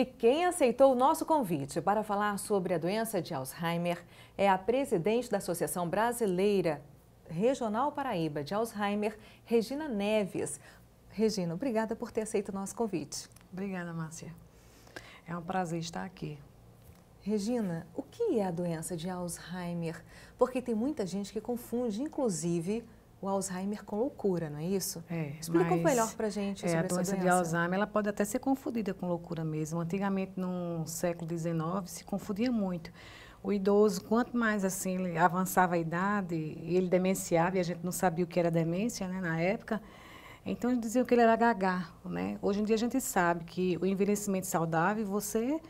E quem aceitou o nosso convite para falar sobre a doença de Alzheimer é a presidente da Associação Brasileira Regional Paraíba de Alzheimer, Regina Neves. Regina, obrigada por ter aceito o nosso convite. Obrigada, Márcia. É um prazer estar aqui. Regina, o que é a doença de Alzheimer? Porque tem muita gente que confunde, inclusive, o Alzheimer com loucura, não é isso? É, Explica um melhor para a gente é, sobre a doença doença. de Alzheimer ela pode até ser confundida com loucura mesmo. Antigamente, no século XIX, se confundia muito. O idoso, quanto mais assim ele avançava a idade, ele demenciava, e a gente não sabia o que era demência né, na época, então eles diziam que ele era gaga. Né? Hoje em dia a gente sabe que o envelhecimento saudável, você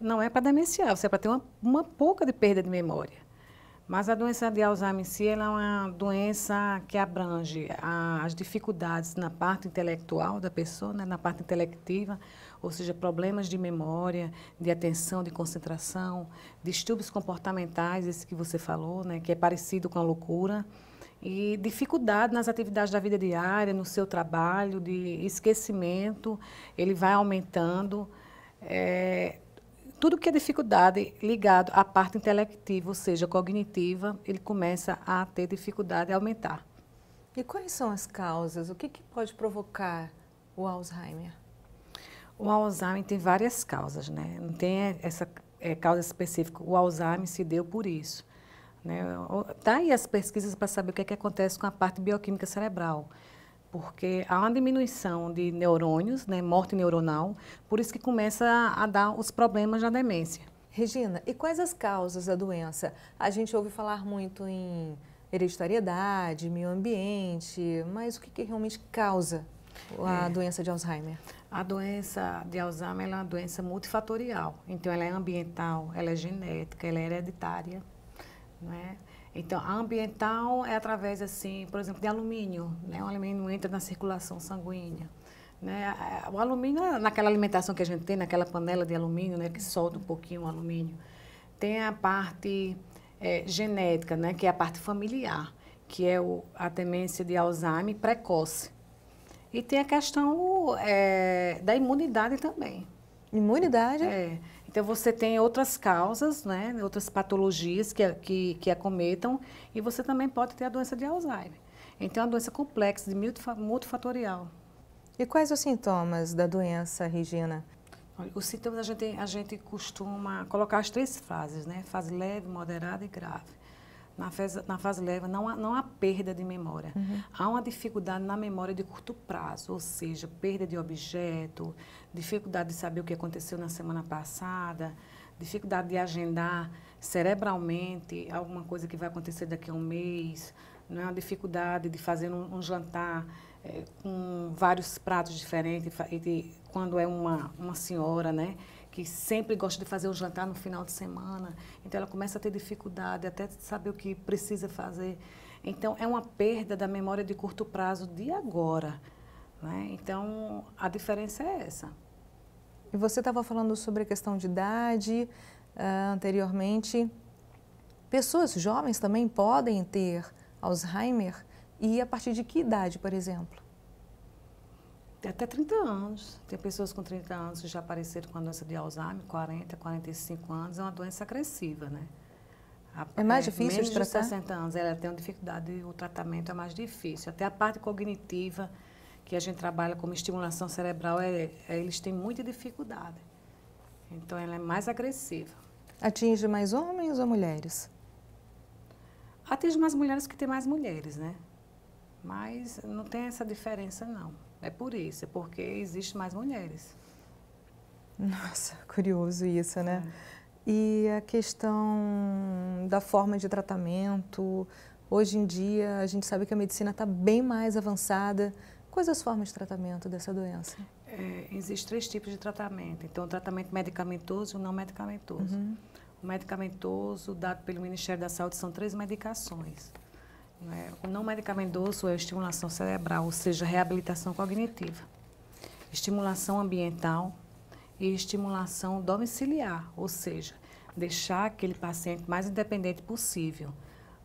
não é para demenciar, você é para ter uma, uma pouca de perda de memória. Mas a doença de Alzheimer em si é uma doença que abrange a, as dificuldades na parte intelectual da pessoa, né, na parte intelectiva, ou seja, problemas de memória, de atenção, de concentração, distúrbios comportamentais, esse que você falou, né, que é parecido com a loucura, e dificuldade nas atividades da vida diária, no seu trabalho, de esquecimento, ele vai aumentando. É, tudo que é dificuldade ligado à parte intelectiva, ou seja, cognitiva, ele começa a ter dificuldade a aumentar. E quais são as causas? O que, que pode provocar o Alzheimer? O Alzheimer tem várias causas, né? Não tem essa é, causa específica. O Alzheimer se deu por isso. Né? Tá aí as pesquisas para saber o que, é que acontece com a parte bioquímica cerebral porque há uma diminuição de neurônios, né, morte neuronal, por isso que começa a, a dar os problemas da demência. Regina, e quais as causas da doença? A gente ouve falar muito em hereditariedade, meio ambiente, mas o que, que realmente causa a é. doença de Alzheimer? A doença de Alzheimer é uma doença multifatorial. Então, ela é ambiental, ela é genética, ela é hereditária. Não é? Então, a ambiental é através, assim, por exemplo, de alumínio. Né? O alumínio entra na circulação sanguínea. Né? O alumínio, naquela alimentação que a gente tem, naquela panela de alumínio, né, que solta um pouquinho o alumínio, tem a parte é, genética, né, que é a parte familiar, que é o, a demência de Alzheimer precoce. E tem a questão é, da imunidade também. Imunidade? É. Então, você tem outras causas, né, outras patologias que, que, que acometam, e você também pode ter a doença de Alzheimer. Então, é uma doença complexa, de multifatorial. E quais os sintomas da doença, Regina? Os sintomas a gente, a gente costuma colocar as três fases, né? Fase leve, moderada e grave. Na fase, na fase leve, não há, não há perda de memória. Uhum. Há uma dificuldade na memória de curto prazo, ou seja, perda de objeto, dificuldade de saber o que aconteceu na semana passada, dificuldade de agendar cerebralmente alguma coisa que vai acontecer daqui a um mês, não é uma dificuldade de fazer um, um jantar é, com vários pratos diferentes, e de, quando é uma, uma senhora, né? Que sempre gosta de fazer o jantar no final de semana. Então, ela começa a ter dificuldade até saber o que precisa fazer. Então, é uma perda da memória de curto prazo de agora. Né? Então, a diferença é essa. E você estava falando sobre a questão de idade uh, anteriormente. Pessoas jovens também podem ter Alzheimer? E a partir de que idade, por exemplo? Até 30 anos. Tem pessoas com 30 anos que já apareceram com a doença de Alzheimer, 40, 45 anos. É uma doença agressiva, né? A, é mais é, difícil de tratar? de 60 anos, ela tem uma dificuldade, o tratamento é mais difícil. Até a parte cognitiva, que a gente trabalha como estimulação cerebral, é, é, eles têm muita dificuldade. Então, ela é mais agressiva. Atinge mais homens ou mulheres? Atinge mais mulheres que tem mais mulheres, né? Mas não tem essa diferença, não. É por isso, é porque existe mais mulheres. Nossa, curioso isso, né? É. E a questão da forma de tratamento, hoje em dia a gente sabe que a medicina está bem mais avançada. Quais as formas de tratamento dessa doença? É, Existem três tipos de tratamento. Então, o tratamento medicamentoso e o não medicamentoso. Uhum. O medicamentoso, dado pelo Ministério da Saúde, são três medicações. Né? O não medicamentoso é estimulação cerebral, ou seja, reabilitação cognitiva. Estimulação ambiental e estimulação domiciliar, ou seja, deixar aquele paciente mais independente possível.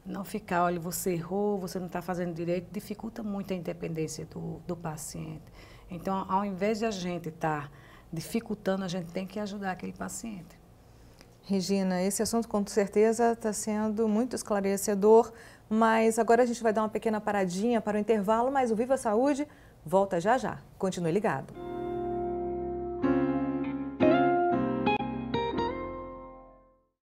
Não ficar, olha, você errou, você não está fazendo direito, dificulta muito a independência do, do paciente. Então, ao invés de a gente estar tá dificultando, a gente tem que ajudar aquele paciente. Regina, esse assunto com certeza está sendo muito esclarecedor, mas agora a gente vai dar uma pequena paradinha para o intervalo, mas o Viva Saúde volta já já. Continue ligado.